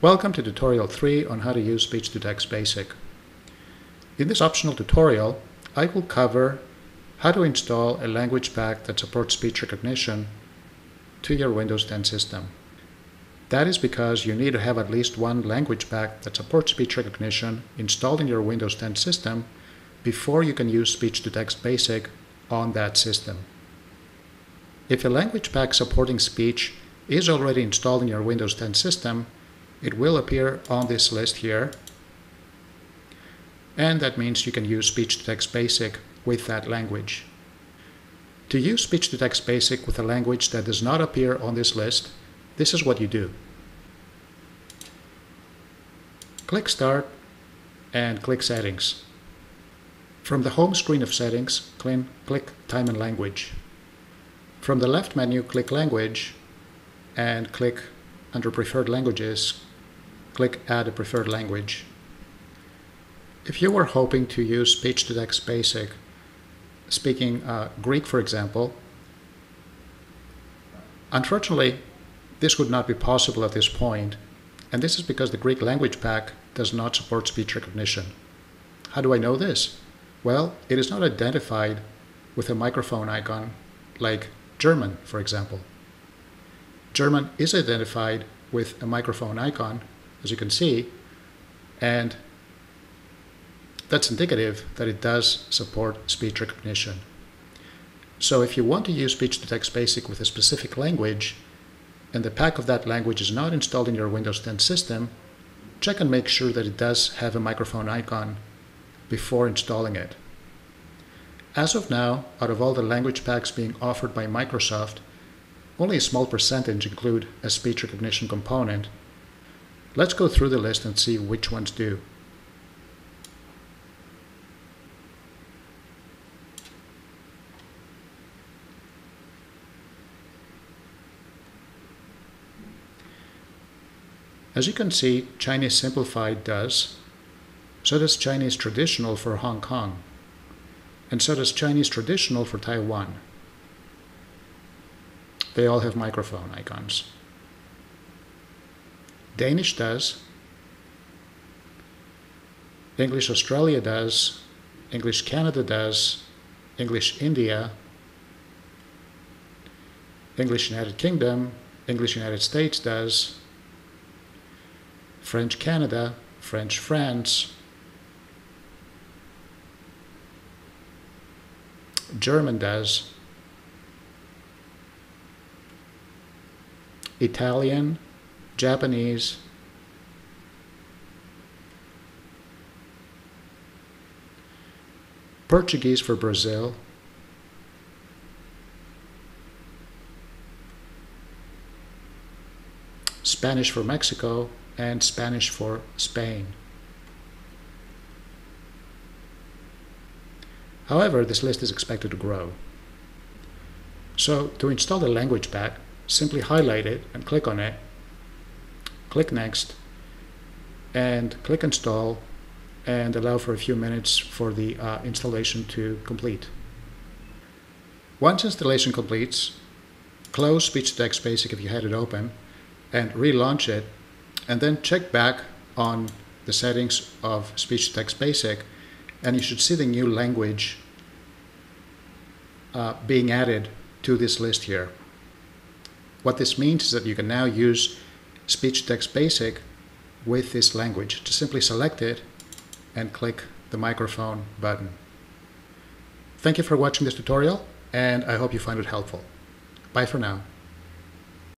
Welcome to tutorial 3 on how to use Speech-to-Text Basic. In this optional tutorial, I will cover how to install a language pack that supports speech recognition to your Windows 10 system. That is because you need to have at least one language pack that supports speech recognition installed in your Windows 10 system before you can use Speech-to-Text Basic on that system. If a language pack supporting speech is already installed in your Windows 10 system, it will appear on this list here. And that means you can use Speech-to-Text Basic with that language. To use Speech-to-Text Basic with a language that does not appear on this list, this is what you do. Click Start and click Settings. From the home screen of Settings, click Time and Language. From the left menu, click Language and click under Preferred Languages, click Add a Preferred Language. If you were hoping to use Speech-to-Text Basic, speaking uh, Greek, for example, unfortunately, this would not be possible at this point, and this is because the Greek language pack does not support speech recognition. How do I know this? Well, it is not identified with a microphone icon like German, for example. German is identified with a microphone icon, as you can see, and that's indicative that it does support speech recognition. So if you want to use speech-to-text basic with a specific language, and the pack of that language is not installed in your Windows 10 system, check and make sure that it does have a microphone icon before installing it. As of now, out of all the language packs being offered by Microsoft, only a small percentage include a speech recognition component, Let's go through the list and see which ones do. As you can see, Chinese Simplified does, so does Chinese Traditional for Hong Kong, and so does Chinese Traditional for Taiwan. They all have microphone icons. Danish does, English Australia does, English Canada does, English India, English United Kingdom, English United States does, French Canada, French France, German does, Italian, Japanese, Portuguese for Brazil, Spanish for Mexico, and Spanish for Spain. However, this list is expected to grow. So to install the language pack, simply highlight it and click on it click next and click install and allow for a few minutes for the uh, installation to complete. Once installation completes, close Speech-to-Text Basic if you had it open and relaunch it and then check back on the settings of Speech-to-Text Basic and you should see the new language uh, being added to this list here. What this means is that you can now use speech text basic with this language. To simply select it and click the microphone button. Thank you for watching this tutorial and I hope you find it helpful. Bye for now.